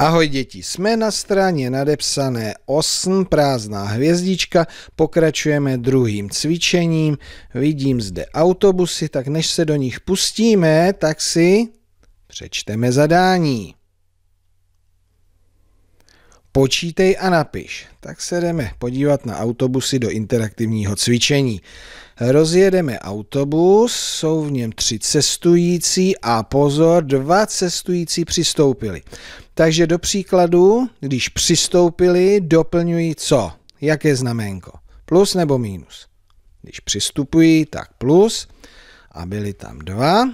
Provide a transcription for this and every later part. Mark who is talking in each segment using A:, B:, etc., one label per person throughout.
A: Ahoj děti, jsme na straně nadepsané 8, prázdná hvězdička, pokračujeme druhým cvičením, vidím zde autobusy, tak než se do nich pustíme, tak si přečteme zadání. Počítej a napiš. Tak se jdeme podívat na autobusy do interaktivního cvičení. Rozjedeme autobus, jsou v něm tři cestující a pozor, dva cestující přistoupili. Takže do příkladu, když přistoupili, doplňují co? Jaké znamenko? Plus nebo minus? Když přistupují, tak plus a byli tam dva.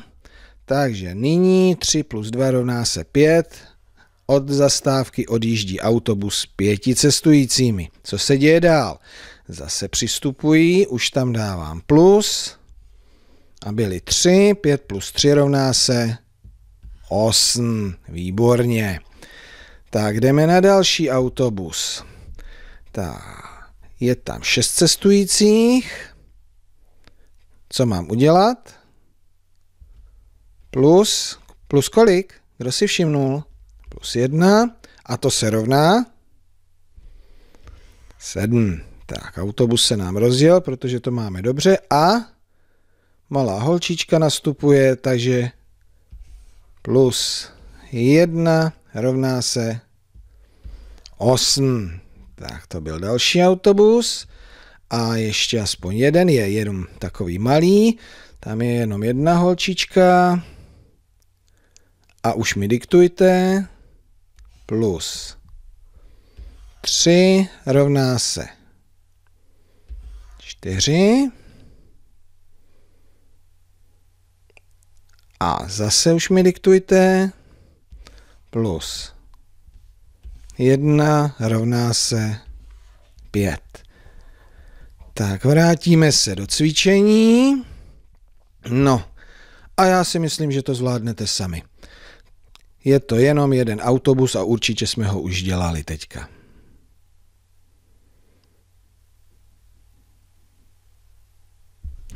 A: Takže nyní 3 plus 2 rovná se 5, od zastávky odjíždí autobus s pěti cestujícími. Co se děje dál? Zase přistupují, už tam dávám plus a byly 3, 5 plus 3 rovná se 8. Výborně. Tak jdeme na další autobus. Tak, je tam 6 cestujících. Co mám udělat? Plus, plus kolik? Kdo si všimnul? plus 1 a to se rovná 7. Tak, autobus se nám rozjel, protože to máme dobře a malá holčička nastupuje, takže plus 1 rovná se 8. Tak, to byl další autobus. A ještě aspoň jeden je jenom takový malý. Tam je jenom jedna holčička. A už mi diktujte plus 3 rovná se 4 a zase už mi diktujte plus 1 rovná se 5. Tak vrátíme se do cvičení. No, a já si myslím, že to zvládnete sami. Je to jenom jeden autobus a určitě jsme ho už dělali teďka.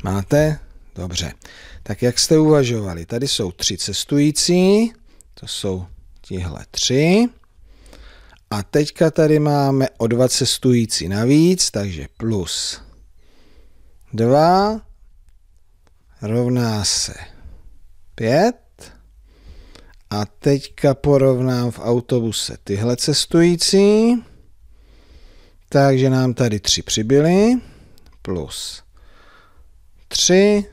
A: Máte? Dobře. Tak jak jste uvažovali? Tady jsou tři cestující, to jsou tihle tři. A teďka tady máme o dva cestující navíc, takže plus dva rovná se pět. A teďka porovnám v autobuse tyhle cestující. Takže nám tady tři přibyly. Plus tři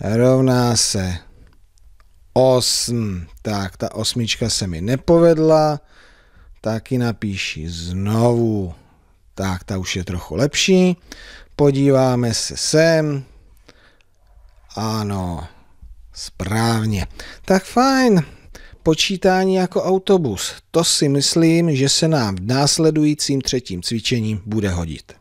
A: rovná se 8. Tak, ta osmička se mi nepovedla. Taky napíši znovu. Tak, ta už je trochu lepší. Podíváme se sem. Ano, Správně. Tak fajn. Počítání jako autobus. To si myslím, že se nám v následujícím třetím cvičení bude hodit.